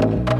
Bye.